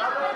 Yeah.